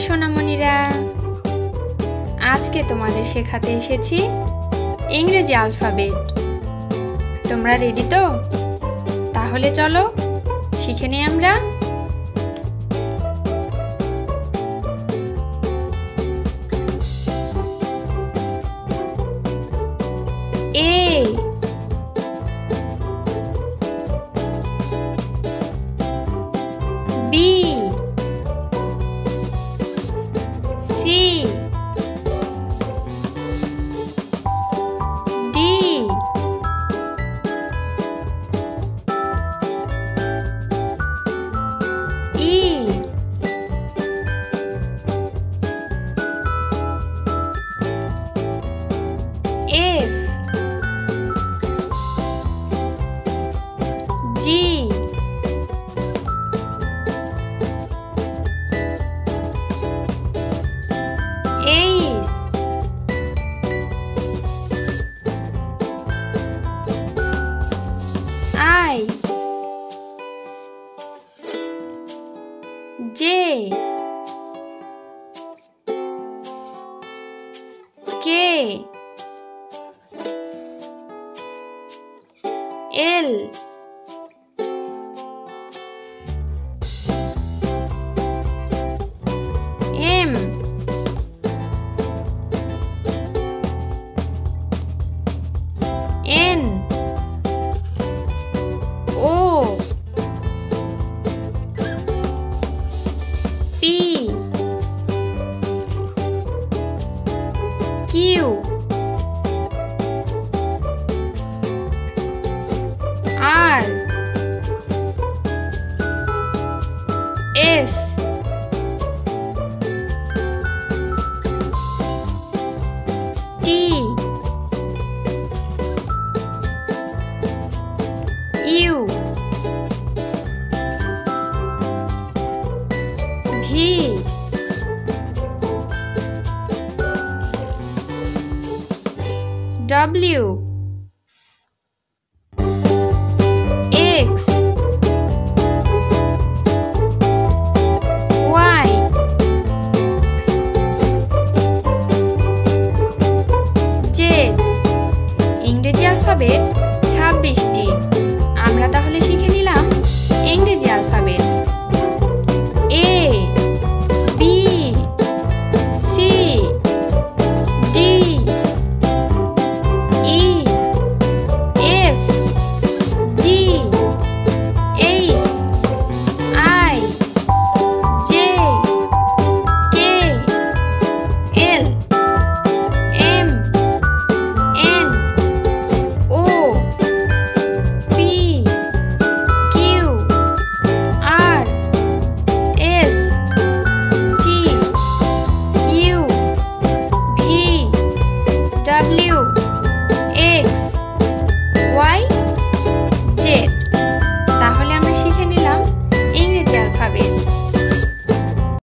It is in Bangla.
সোনামণিরা। আজকে তোমাদের শেখাতে এসেছি ইংরেজি আলফাবেট তোমরা রেডি তো? তাহলে চলো, শিখে নিই আমরা। C. D. E. I. W. X. Y. Z. ইংরেজি অ্যালফাবেট ছাব্বিশটি।